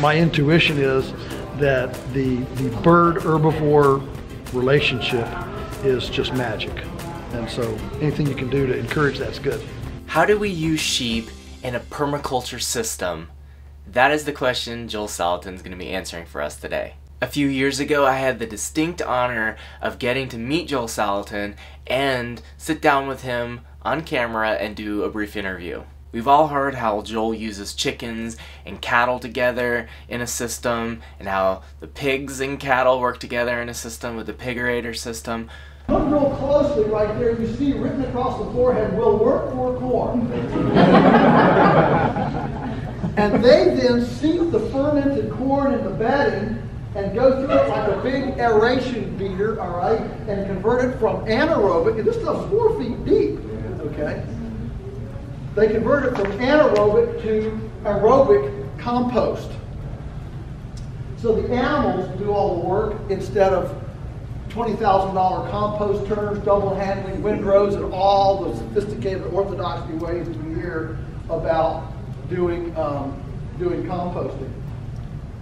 my intuition is that the, the bird herbivore relationship is just magic. And so anything you can do to encourage that's good. How do we use sheep in a permaculture system? That is the question Joel Salatin is going to be answering for us today. A few years ago, I had the distinct honor of getting to meet Joel Salatin and sit down with him on camera and do a brief interview. We've all heard how Joel uses chickens and cattle together in a system, and how the pigs and cattle work together in a system with the pigaerator system. Look real closely right there. You see written across the forehead, will work for corn. and they then seep the fermented corn in the bedding and go through it like a big aeration beater, all right, and convert it from anaerobic, and this stuff's four feet deep, okay? They convert it from anaerobic to aerobic compost. So the animals do all the work instead of $20,000 compost turners, double handling windrows, and all the sophisticated orthodoxy ways we hear about doing, um, doing composting.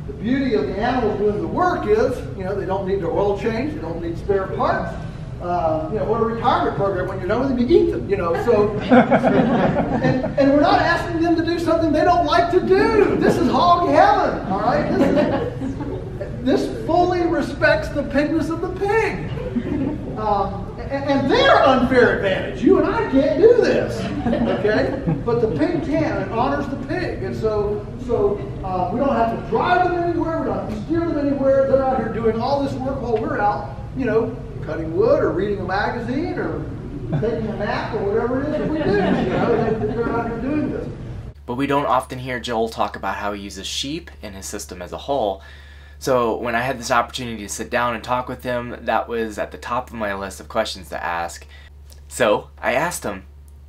The beauty of the animals doing the work is, you know, they don't need their oil change, they don't need spare parts. Uh, you know, what a retirement program when you're done with them, you eat them, you know. So, and, and we're not asking them to do something they don't like to do. This is hog heaven, all right? This, is, this fully respects the pigness of the pig. Um, and, and their unfair advantage. You and I can't do this, okay? But the pig can. It honors the pig, and so so uh, we don't have to drive them anywhere. We don't have to steer them anywhere. They're out here doing all this work while we're out, you know, cutting wood or reading a magazine or taking a nap or whatever it is we do. You know, they're doing this. But we don't often hear Joel talk about how he uses sheep in his system as a whole. So when I had this opportunity to sit down and talk with him, that was at the top of my list of questions to ask. So I asked him,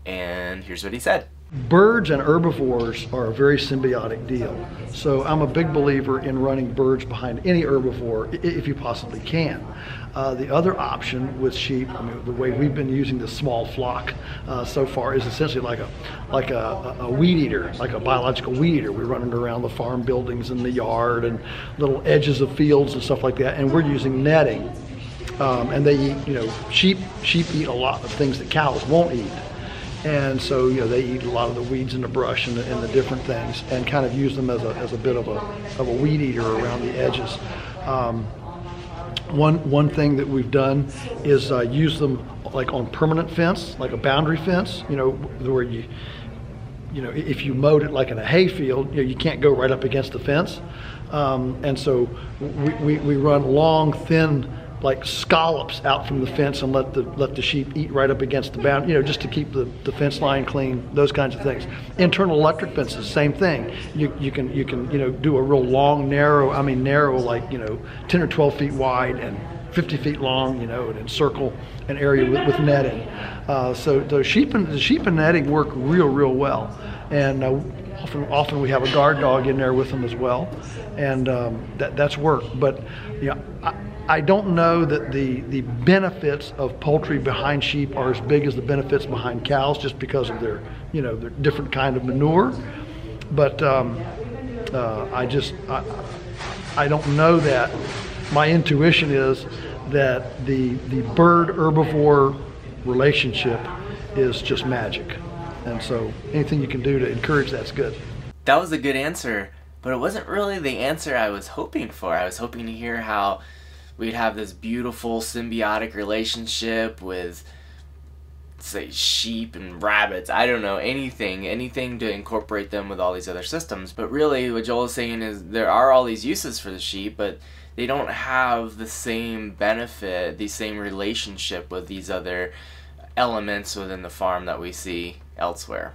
and here's what he said. Birds and herbivores are a very symbiotic deal. So I'm a big believer in running birds behind any herbivore if you possibly can. Uh, the other option with sheep, I mean, the way we've been using the small flock uh, so far is essentially like a like a, a, weed eater, like a biological weed eater. We're running around the farm buildings and the yard and little edges of fields and stuff like that, and we're using netting. Um, and they eat, you know, sheep sheep eat a lot of things that cows won't eat. And so, you know, they eat a lot of the weeds and the brush and the, and the different things and kind of use them as a, as a bit of a, of a weed eater around the edges. Um, one, one thing that we've done is uh, use them like on permanent fence, like a boundary fence, you know, where you, you know, if you mowed it like in a hay field, you know, you can't go right up against the fence. Um, and so we, we, we run long, thin like scallops out from the fence and let the let the sheep eat right up against the bound, you know, just to keep the, the fence line clean, those kinds of things. Internal electric fences, same thing. You, you can you can you know do a real long, narrow, I mean narrow like you know, 10 or 12 feet wide and 50 feet long, you know, and encircle an area with, with netting. Uh, so the sheep and the sheep and netting work real real well, and. Uh, often, often we have a guard dog in there with them as well, and um, that, that's work. But yeah, I don't know that the, the benefits of poultry behind sheep are as big as the benefits behind cows just because of their, you know, their different kind of manure. But um, uh, I just, I, I don't know that. My intuition is that the, the bird herbivore relationship is just magic. And so anything you can do to encourage that's good. That was a good answer, but it wasn't really the answer I was hoping for. I was hoping to hear how we'd have this beautiful symbiotic relationship with say sheep and rabbits. I don't know anything anything to incorporate them with all these other systems. But really what joel is saying is there are all these uses for the sheep but they don't have the same benefit the same relationship with these other elements within the farm that we see elsewhere.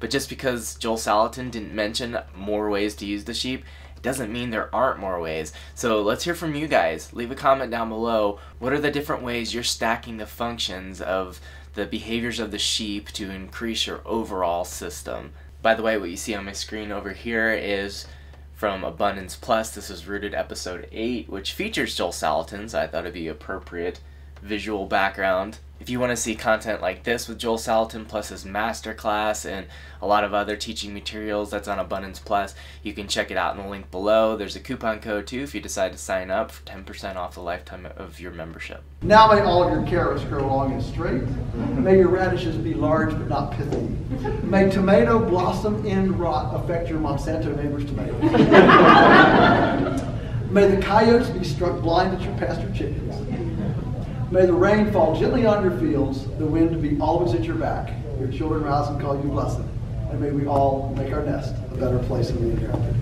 But just because joel salatin didn't mention more ways to use the sheep doesn't mean there aren't more ways. So let's hear from you guys. Leave a comment down below. What are the different ways you're stacking the functions of the behaviors of the sheep to increase your overall system? By the way, what you see on my screen over here is from Abundance Plus. This is Rooted episode 8, which features Joel Salatin, so I thought it'd be appropriate visual background. If you want to see content like this with Joel Salatin plus his masterclass and a lot of other teaching materials that's on Abundance Plus, you can check it out in the link below. There's a coupon code too if you decide to sign up for 10% off the lifetime of your membership. Now may all of your carrots grow long and straight. May your radishes be large but not pithy. May tomato blossom end rot affect your Monsanto neighbor's tomatoes. May the coyotes be struck blind at your pasture chickens. May the rain fall gently on your fields, the wind be always at your back. Your children rise and call you blessed. And may we all make our nest a better place than we inherited.